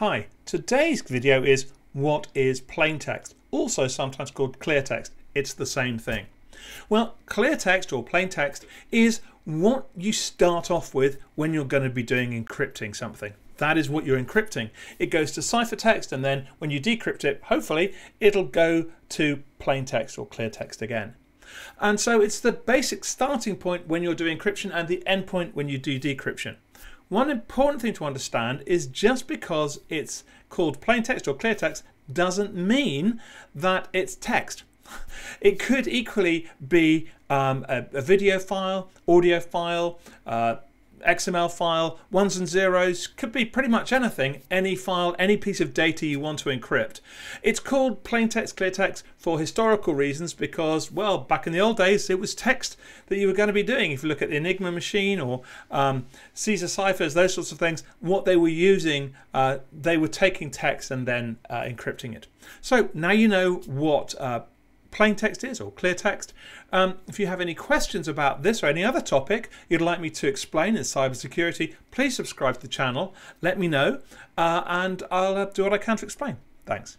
Hi, today's video is what is plain text, also sometimes called clear text. It's the same thing. Well, clear text or plain text is what you start off with when you're going to be doing encrypting something. That is what you're encrypting. It goes to ciphertext and then when you decrypt it, hopefully it'll go to plain text or clear text again. And so it's the basic starting point when you're doing encryption and the endpoint when you do decryption. One important thing to understand is just because it's called plain text or clear text doesn't mean that it's text. It could equally be um, a, a, video file, audio file, uh, XML file, ones and zeros, could be pretty much anything, any file, any piece of data you want to encrypt. It's called plain text, clear text for historical reasons because, well, back in the old days, it was text that you were going to be doing. If you look at the Enigma machine or um, Caesar ciphers, those sorts of things, what they were using, uh, they were taking text and then uh, encrypting it. So now you know what uh, plain text is or clear text. Um, if you have any questions about this or any other topic you'd like me to explain in cybersecurity, please subscribe to the channel, let me know, uh, and I'll uh, do what I can to explain. Thanks.